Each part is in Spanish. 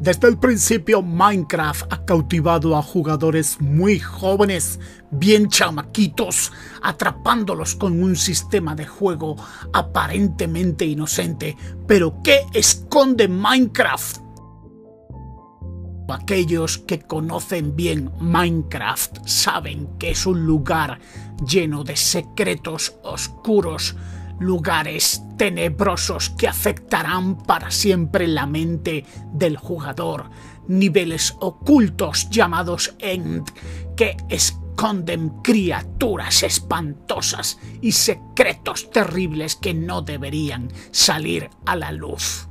Desde el principio Minecraft ha cautivado a jugadores muy jóvenes, bien chamaquitos, atrapándolos con un sistema de juego aparentemente inocente. Pero ¿qué esconde Minecraft? Aquellos que conocen bien Minecraft saben que es un lugar lleno de secretos oscuros, lugares tenebrosos que afectarán para siempre la mente del jugador, niveles ocultos llamados End que esconden criaturas espantosas y secretos terribles que no deberían salir a la luz.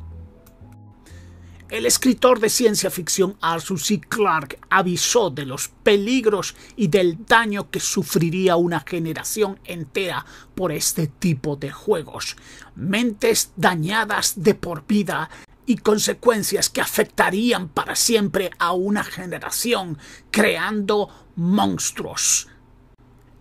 El escritor de ciencia ficción Arthur C. Clarke avisó de los peligros y del daño que sufriría una generación entera por este tipo de juegos. Mentes dañadas de por vida y consecuencias que afectarían para siempre a una generación, creando monstruos.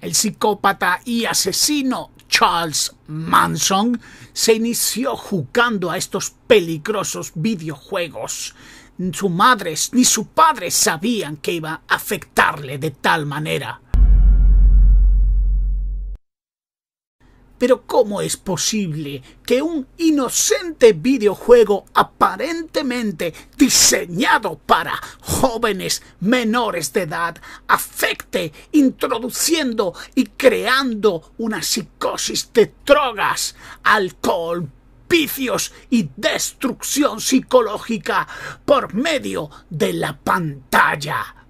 El psicópata y asesino Charles Manson se inició jugando a estos peligrosos videojuegos. Su madre ni su padre sabían que iba a afectarle de tal manera. Pero ¿cómo es posible que un inocente videojuego aparentemente diseñado para jóvenes menores de edad afecte introduciendo y creando una psicosis de drogas, alcohol, vicios y destrucción psicológica por medio de la pantalla?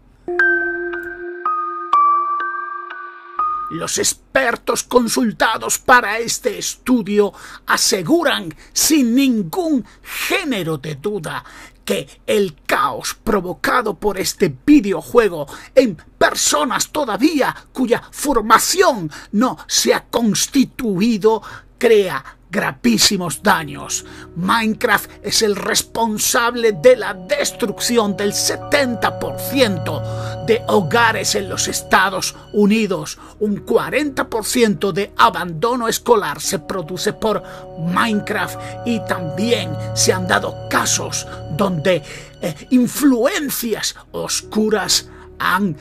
Los expertos consultados para este estudio aseguran sin ningún género de duda que el caos provocado por este videojuego en personas todavía cuya formación no se ha constituido crea gravísimos daños. Minecraft es el responsable de la destrucción del 70% de hogares en los Estados Unidos. Un 40% de abandono escolar se produce por Minecraft y también se han dado casos donde eh, influencias oscuras han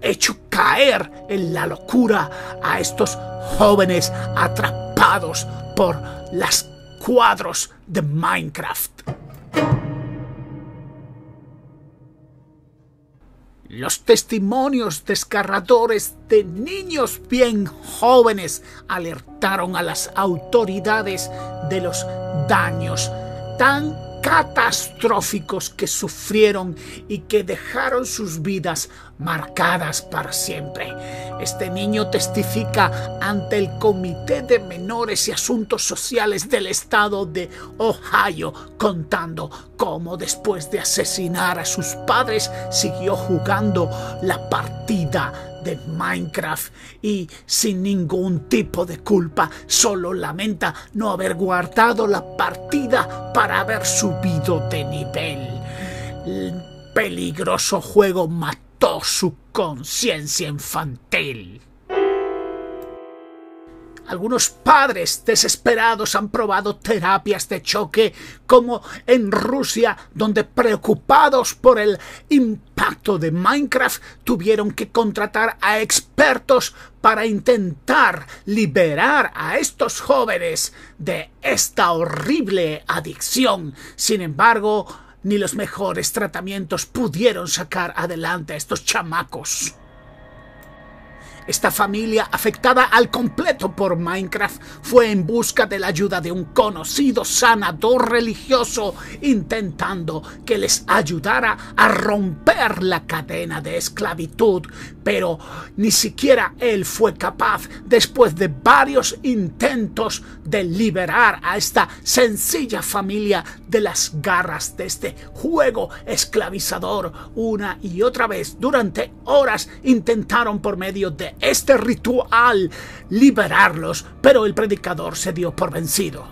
hecho caer en la locura a estos jóvenes atrapados por las cuadros de Minecraft. Los testimonios desgarradores de niños bien jóvenes alertaron a las autoridades de los daños tan catastróficos que sufrieron y que dejaron sus vidas marcadas para siempre. Este niño testifica ante el Comité de Menores y Asuntos Sociales del Estado de Ohio, contando cómo después de asesinar a sus padres siguió jugando la partida de Minecraft y sin ningún tipo de culpa solo lamenta no haber guardado la partida para haber subido de nivel. El peligroso juego mató su conciencia infantil. Algunos padres desesperados han probado terapias de choque, como en Rusia, donde preocupados por el impacto de Minecraft tuvieron que contratar a expertos para intentar liberar a estos jóvenes de esta horrible adicción. Sin embargo, ni los mejores tratamientos pudieron sacar adelante a estos chamacos. Esta familia, afectada al completo por Minecraft, fue en busca de la ayuda de un conocido sanador religioso, intentando que les ayudara a romper la cadena de esclavitud, pero ni siquiera él fue capaz, después de varios intentos, de liberar a esta sencilla familia de las garras de este juego esclavizador. Una y otra vez, durante horas, intentaron por medio de este ritual liberarlos, pero el predicador se dio por vencido.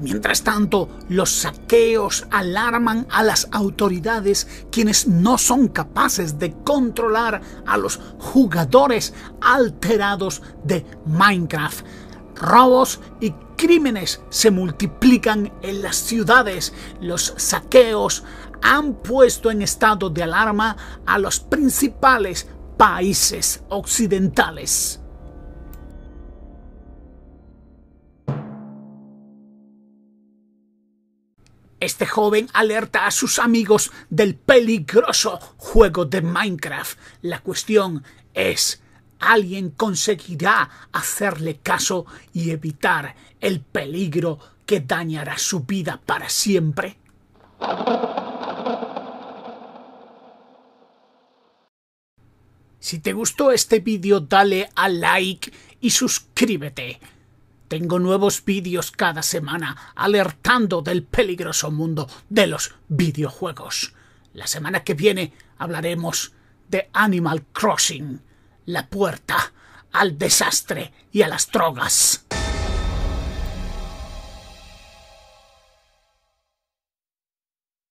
Mientras tanto, los saqueos alarman a las autoridades quienes no son capaces de controlar a los jugadores alterados de Minecraft robos y crímenes se multiplican en las ciudades. Los saqueos han puesto en estado de alarma a los principales países occidentales. Este joven alerta a sus amigos del peligroso juego de Minecraft. La cuestión es, ¿alguien conseguirá hacerle caso y evitar el peligro que dañará su vida para siempre? Si te gustó este vídeo dale a like y suscríbete. Tengo nuevos vídeos cada semana alertando del peligroso mundo de los videojuegos. La semana que viene hablaremos de Animal Crossing, la puerta al desastre y a las drogas.